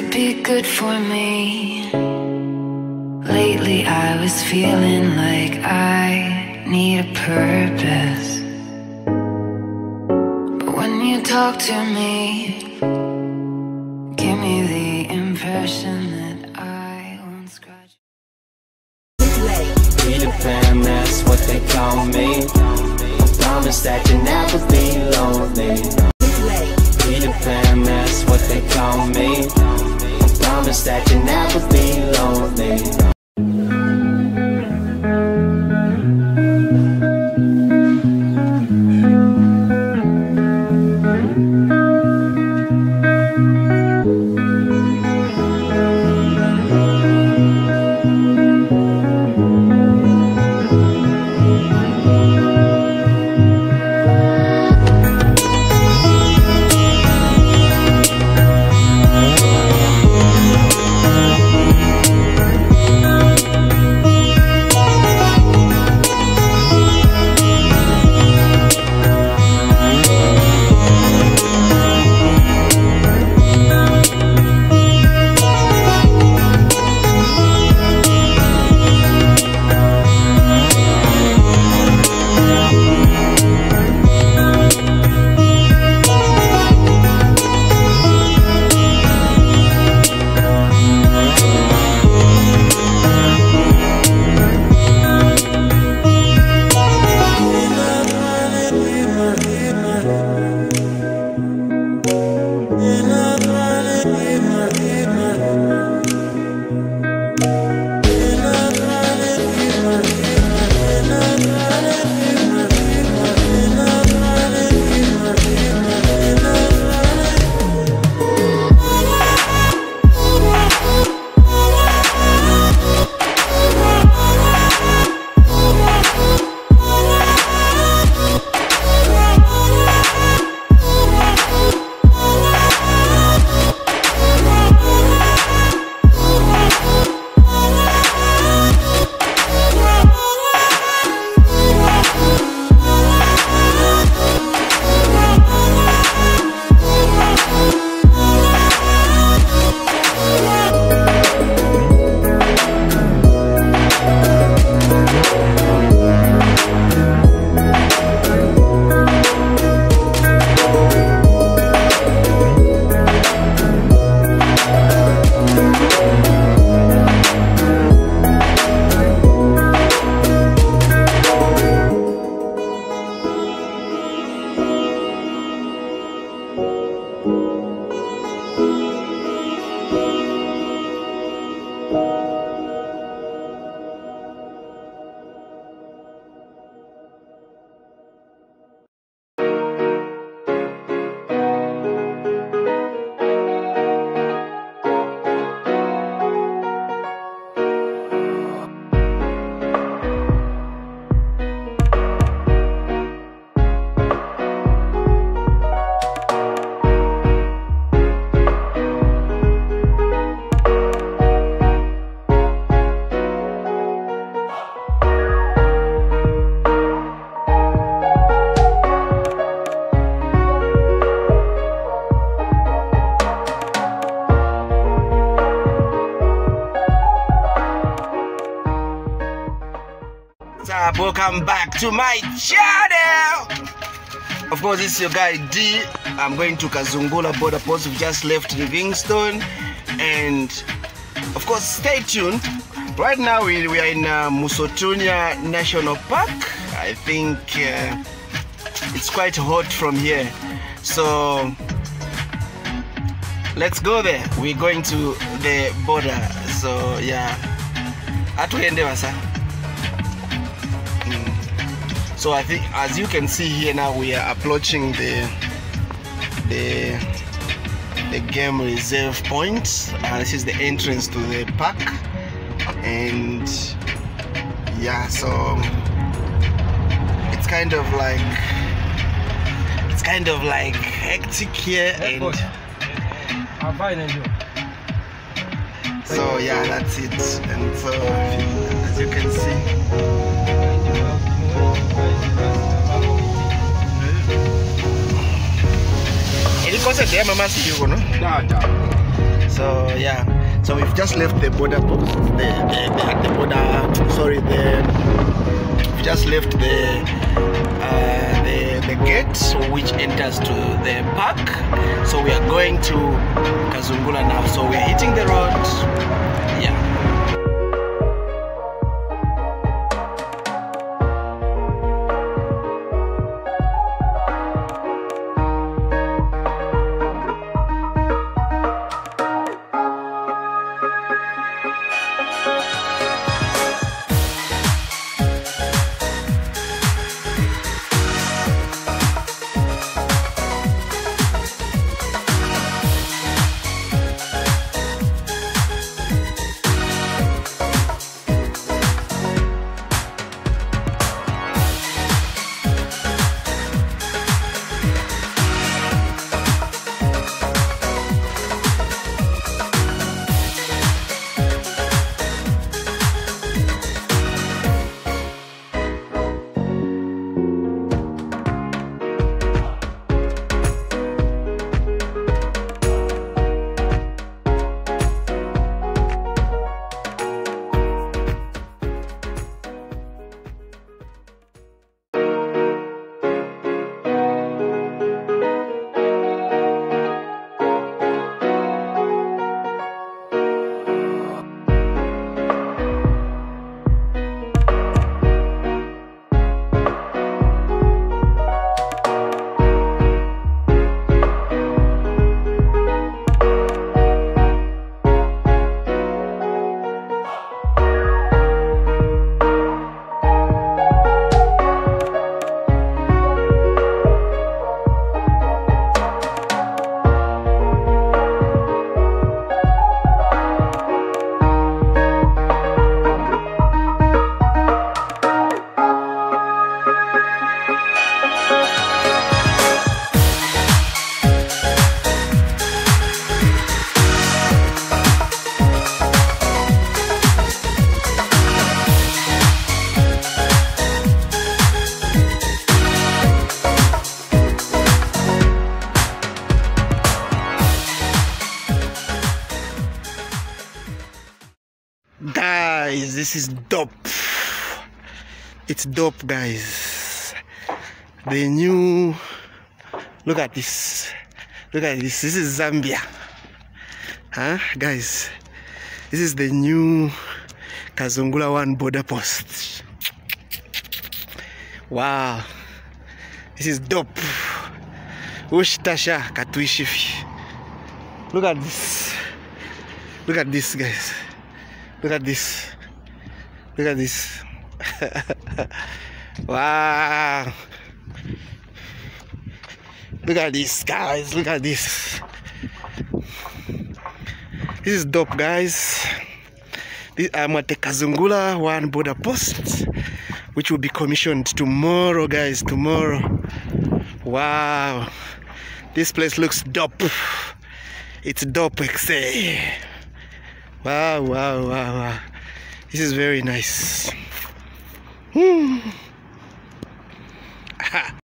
could be good for me. Lately, I was feeling like I need a purpose. But when you talk to me, give me the impression that I won't scratch. Peter Pan, that's what they call me. I Promise that you never be lonely. Up? Welcome back to my channel. Of course, this is your guy D. I'm going to Kazungula border post. We've just left Livingstone, and of course, stay tuned. Right now, we, we are in uh, Musotunya National Park. I think uh, it's quite hot from here, so let's go there. We're going to the border, so yeah. Atuende basa. So I think, as you can see here now, we are approaching the the the game reserve point. Uh, this is the entrance to the park, and yeah, so it's kind of like it's kind of like hectic here, and so yeah, that's it. And so as you can see. ilikosa masiyuko no Da, da. So yeah, so we've just left the border post, the, the, the the border. Sorry, the we've just left the gate which enters to the park. So we are going to Kazungula now. So we are hitting the road. Yeah. Dope. It's dope, guys. The new. Look at this. Look at this. This is Zambia. Huh, guys? This is the new Kazungula 1 border post. Wow. This is dope. Ushtasha Katuishifi. Look at this. Look at this, guys. Look at this. Look at this. wow. Look at this, guys. Look at this. This is dope, guys. This, I'm at the Kazungula one border post, which will be commissioned tomorrow, guys. Tomorrow. Wow. This place looks dope. It's dope, XA. Wow, wow, wow, wow. This is very nice. Hmm.